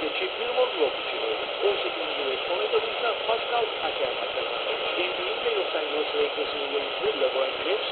Gerçek bir mod Firmo blokçuluğu 18. ve son etabında Pascal Ackermann kazandı. NBA'in ve Los Angeles Lakers'ın yıldızı LeBron James,